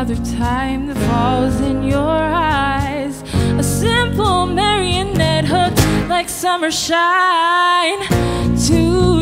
Another Time that falls in your eyes. A simple marionette hooked like summer shine to